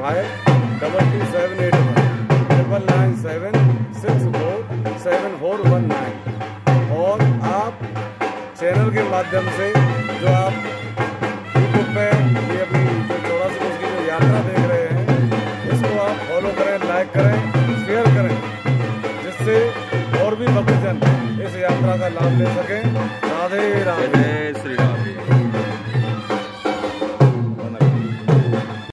Five double two seven eight one triple nine seven six four seven four one nine और आप channel के माध्यम से जो आप यूट्यूब पे ये अपनी जो चौरासी कोस की जो यात्रा देख रहे हैं, इसको आप फॉलो करें लाइक करें शेयर करें, जिससे और भी भक्तजन इस यात्रा का लाभ ले सकें। राधे राधे।